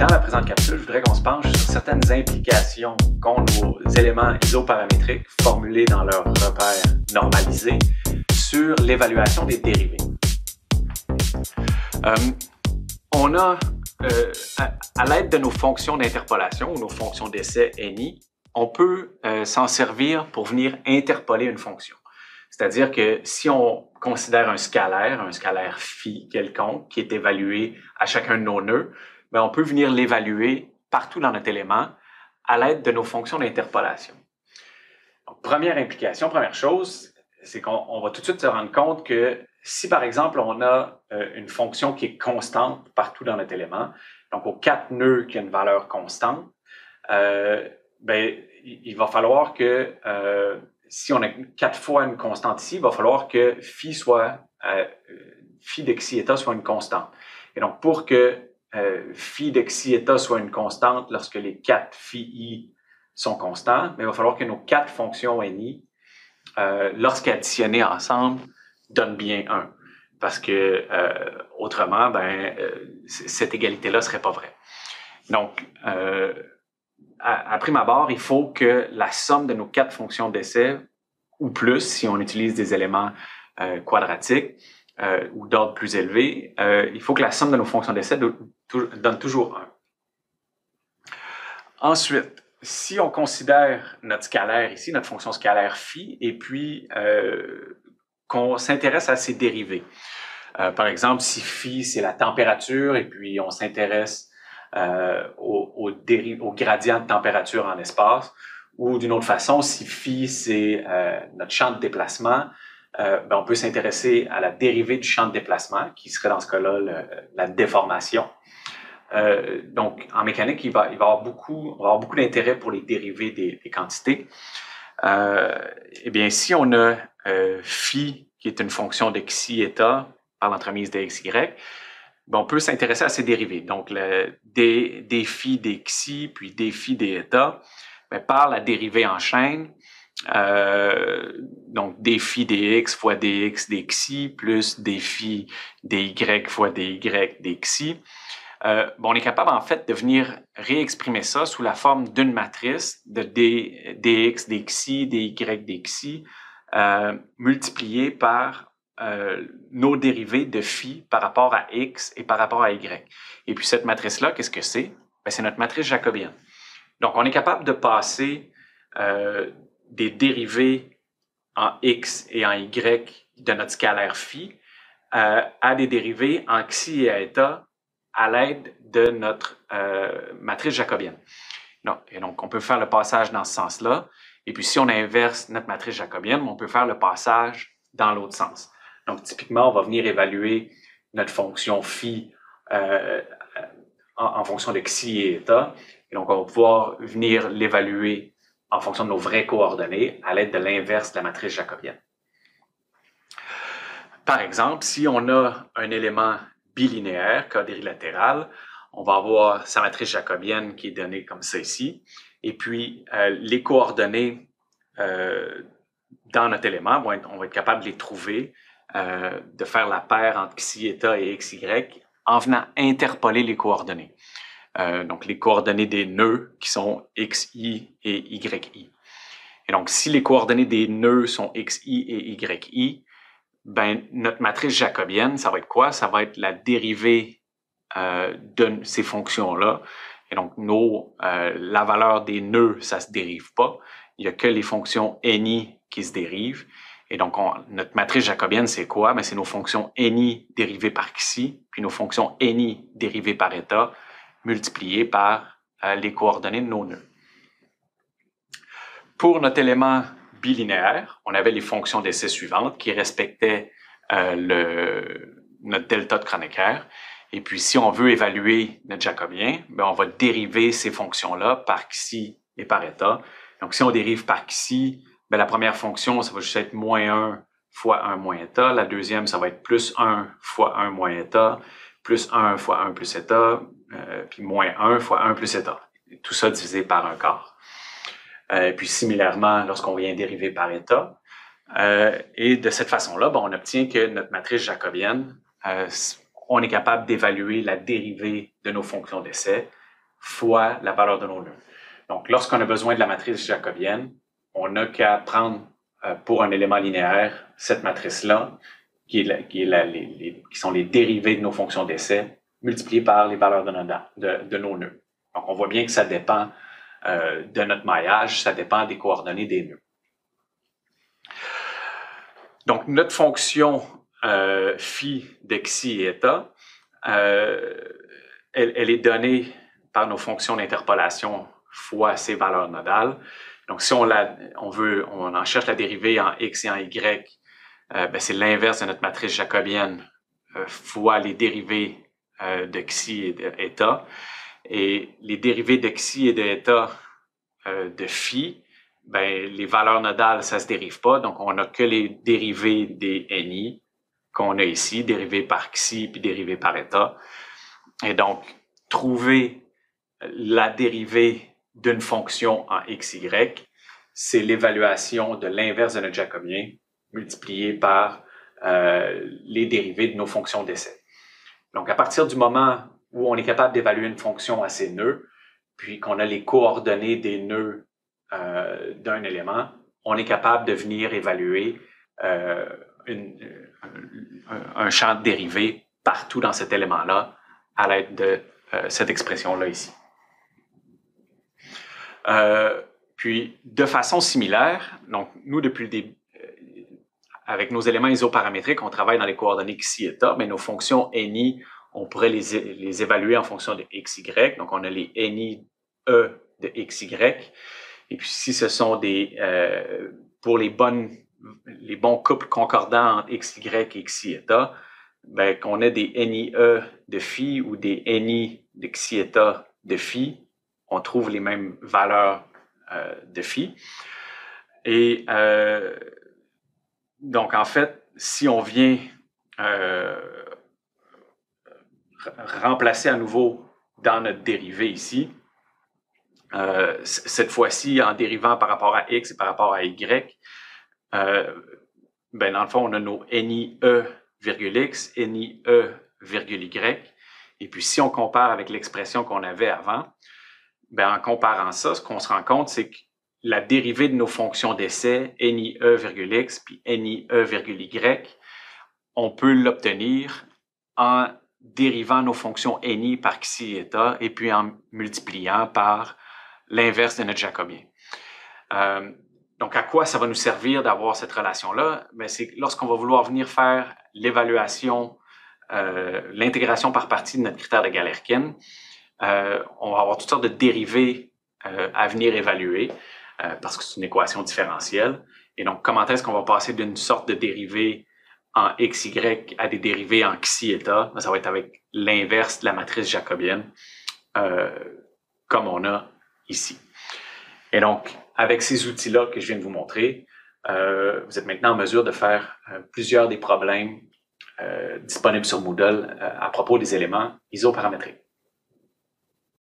Dans la présente capsule, je voudrais qu'on se penche sur certaines implications qu'ont nos éléments isoparamétriques formulés dans leur repère normalisé sur l'évaluation des dérivés. Euh, on a, euh, à, l'aide de nos fonctions d'interpolation ou nos fonctions d'essai NI, on peut euh, s'en servir pour venir interpoler une fonction. C'est-à-dire que si on considère un scalaire, un scalaire phi quelconque, qui est évalué à chacun de nos nœuds, bien, on peut venir l'évaluer partout dans notre élément à l'aide de nos fonctions d'interpolation. Première implication, première chose, c'est qu'on va tout de suite se rendre compte que si par exemple on a euh, une fonction qui est constante partout dans notre élément, donc aux quatre nœuds qui a une valeur constante, euh, ben, il va falloir que euh, si on a quatre fois une constante ici, il va falloir que phi soit phi de xi eta soit une constante. Et donc pour que euh, phi de xi eta soit une constante lorsque les quatre phi i sont constants, mais il va falloir que nos quatre fonctions ni, euh, lorsqu'additionnées ensemble, donnent bien 1. Parce que euh, autrement, ben, euh, cette égalité-là serait pas vraie. Donc, euh, à, prime abord, il faut que la somme de nos quatre fonctions d'essai, ou plus, si on utilise des éléments euh, quadratiques euh, ou d'ordre plus élevé, euh, il faut que la somme de nos fonctions d'essai donne toujours 1. Ensuite, si on considère notre scalaire ici, notre fonction scalaire phi, et puis qu'on s'intéresse à ses dérivés. par exemple, si phi, c'est la température, et puis on s'intéresse euh, au, au, gradient de température en espace. Ou d'une autre façon, si phi, c'est euh, notre champ de déplacement, euh, ben on peut s'intéresser à la dérivée du champ de déplacement, qui serait dans ce cas-là la déformation. Euh, donc, en mécanique, il va, il avoir beaucoup, on va avoir beaucoup d'intérêt pour les dérivés des, des quantités. Euh, eh bien, si on a phi, qui est une fonction de xi eta par l'entremise de xy, ben, on peut s'intéresser à ces dérivés. Donc, le des, défi des xi, puis défi des états, ben, par la dérivée en chaîne, euh, donc défi des x fois des x des xi, plus défi des y fois des y des xi. Euh, bon, on est capable en fait de venir réexprimer ça sous la forme d'une matrice de d, dx, des xi, des y, des xi, euh, multipliée par euh, nos dérivés de phi par rapport à x et par rapport à y. Et puis cette matrice-là, qu'est-ce que c'est? Ben, c'est notre matrice jacobienne. Donc, on est capable de passer euh, des dérivés en x et en y de notre scalaire phi euh, à des dérivés en xi et à eta à l'aide de notre euh, matrice jacobienne. Donc, on peut faire le passage dans ce sens-là. Et puis, si on inverse notre matrice jacobienne, on peut faire le passage dans l'autre sens. Donc, typiquement, on va venir évaluer notre fonction phi euh, en, fonction de xi et eta. Et donc, on va pouvoir venir l'évaluer en fonction de nos vraies coordonnées à l'aide de l'inverse de la matrice jacobienne. Par exemple, si on a un élément bilinéaire, quadrilatéral, on va avoir sa matrice jacobienne qui est donnée comme ça ici. Et puis, euh, les coordonnées euh, dans notre élément, on va être capable de les trouver euh, de faire la paire entre xi eta et xy en venant interpoler les coordonnées. Euh, donc les coordonnées des nœuds qui sont xi et yi. Et donc si les coordonnées des nœuds sont xi et yi, ben notre matrice jacobienne, ça va être quoi? Ça va être la dérivée euh, de ces fonctions-là. Et donc nos, euh, la valeur des nœuds, ça se dérive pas. Il y a que les fonctions ni qui se dérivent. Et donc, notre matrice jacobienne, c'est quoi? Ben, c'est nos fonctions ni dérivées par xi, puis nos fonctions ni dérivées par eta, multipliées par euh, les coordonnées de nos nœuds. Pour notre élément bilinéaire, on avait les fonctions d'essai suivantes qui respectaient euh, notre delta de Kronecker. Et puis, si on veut évaluer notre jacobien, ben, on va dériver ces fonctions-là par xi et par eta. Donc, si on dérive par xi, ben, la première fonction, ça va juste être moins 1 fois 1 moins eta. La deuxième, ça va être plus 1 fois 1 moins eta, plus 1 fois 1 plus eta, euh, puis moins 1 fois 1 plus eta. Tout ça divisé par un quart. Euh, puis similairement, lorsqu'on vient dériver par eta. Euh, et de cette façon-là, ben, on obtient que notre matrice jacobienne, euh, on est capable d'évaluer la dérivée de nos fonctions d'essai fois la valeur de nos nœuds. Donc, lorsqu'on a besoin de la matrice jacobienne, on n'a qu'à prendre euh, pour un élément linéaire cette matrice-là, qui, est qui, est qui sont les dérivés de nos fonctions d'essai, multipliées par les valeurs de nos, de, nos nœuds. Donc, on voit bien que ça dépend euh, de notre maillage, ça dépend des coordonnées des nœuds. Donc, notre fonction euh, phi de xi et eta, euh, elle, est donnée par nos fonctions d'interpolation fois ces valeurs nodales. Donc, si on, la, on veut, on en cherche la dérivée en x et en y, euh, ben, c'est l'inverse de notre matrice jacobienne fois les dérivés euh, de xi et de eta. Et les dérivés de xi et de eta euh, de phi, ben, les valeurs nodales, ça se dérive pas. Donc, on n'a que les dérivés des ni qu'on a ici, dérivés par xi puis dérivés par eta. Et donc, trouver la dérivée d'une fonction en xy, c'est l'évaluation de l'inverse de notre jacobien multiplié par euh, les dérivés de nos fonctions d'essai. Donc, à partir du moment où on est capable d'évaluer une fonction à ses nœuds, puis qu'on a les coordonnées des nœuds euh, d'un élément, on est capable de venir évaluer euh, une, un, champ de partout dans cet élément-là à l'aide de euh, cette expression-là ici. Euh, puis, de façon similaire, donc nous, depuis le début, euh, avec nos éléments isoparamétriques, on travaille dans les coordonnées xi et mais nos fonctions ni, on pourrait les, les évaluer en fonction de xy. Donc, on a les ni e de xy. Et puis, si ce sont des, euh, pour les bonnes, les bons couples concordants entre xy et xi et ta, ben, qu'on ait des NIE de phi ou des NI de xi et ta de phi, on trouve les mêmes valeurs euh, de phi. Et euh, donc, en fait, si on vient euh, remplacer à nouveau dans notre dérivée ici, euh, cette fois-ci en dérivant par rapport à x et par rapport à y, euh, ben dans le fond, on a nos NIE x, NIE y. Et puis, si on compare avec l'expression qu'on avait avant, ben, en comparant ça, ce qu'on se rend compte, c'est que la dérivée de nos fonctions d'essai, NIE virgule x puis NIE virgule y, on peut l'obtenir en dérivant nos fonctions NI par xi et eta et puis en multipliant par l'inverse de notre jacobien. Euh, donc, à quoi ça va nous servir d'avoir cette relation-là? Ben, c'est lorsqu'on va vouloir venir faire l'évaluation, euh, l'intégration par partie de notre critère de Galerkin, euh, on va avoir toutes sortes de dérivés à venir évaluer euh, parce que c'est une équation différentielle. Et donc, comment est-ce qu'on va passer d'une sorte de dérivée en xy à des dérivés en xi eta? Ben, ça va être avec l'inverse de la matrice jacobienne, euh, comme on a ici. Et donc, avec ces outils-là que je viens de vous montrer, euh, vous êtes maintenant en mesure de faire plusieurs des problèmes disponibles sur Moodle à propos des éléments isoparamétriques.